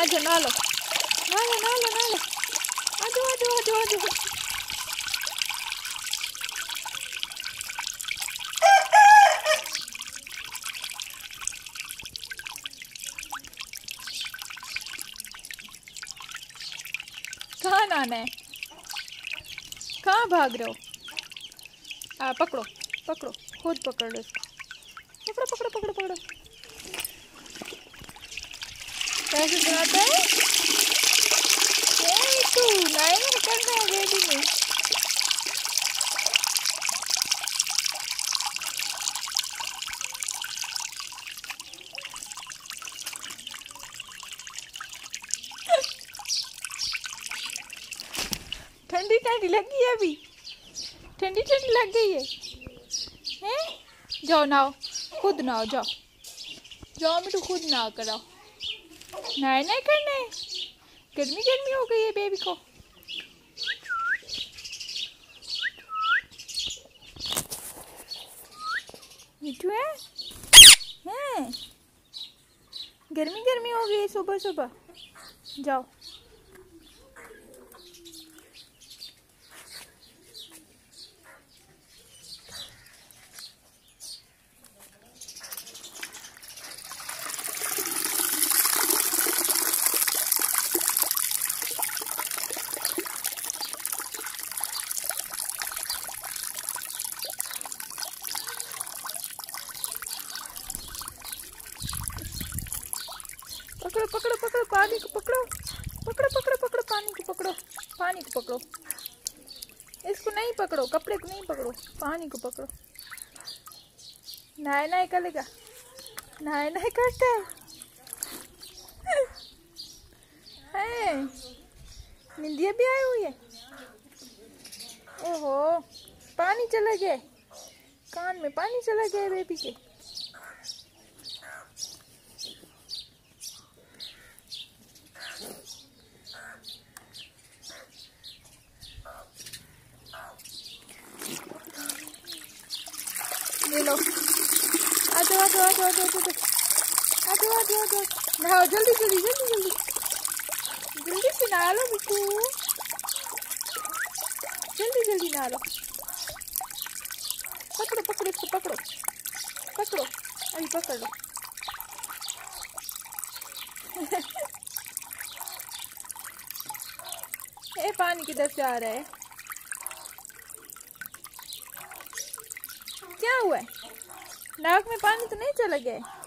आजा ना लो ना लो ना लो ना लो आजो आजो आजो आजो कहाँ नाना है कहाँ भाग रहे हो आ पकड़ो पकड़ो खुद पकड़ लो इसको पकड़ो पकड़ो पकड़ो पकड़ो कैसे चलाता है ठंडी ठंडी लगी है अभी। ठंडी ठंडी लग गई है। हैं? जाओ नाओ खुद नाओ जाओ। जाओ, मिठू, खुद ना कराओ नहाए नहीं करने गर्मी गर्मी हो गई है बेबी को। मिठू है? हैं? गर्मी गर्मी हो गई है सुबह सुबह। जाओ। पकड़ो पकड़ो पकड़ो, पानी को पकड़ो। पकड़ो पकड़ो पकड़ो, पानी को पकड़ो, पानी को पकड़ो। इसको नहीं पकड़ो, कपड़े को नहीं पकड़ो, पानी को पकड़ो। नहाए नहाए करेगा नहाए नहाए करते निंदिया भी आई हुई है। ओहो, पानी चला गया। कान में पानी चला गया बेबी के। ले लो। आ जाओ आ जाओ आ जाओ आ जाओ आ जाओ। नहाओ, जल्दी जल्दी जल्दी जल्दी। जल्दी से नहा लो बिट्टू जल्दी जल्दी नहा लो। पकड़ो पकड़ो इसको, पकड़ो। पकड़ो। अभी पकड़ लो। ए, पानी किधर से आ रहा है? क्या हुआ? है नाक में पानी तो नहीं चला गया?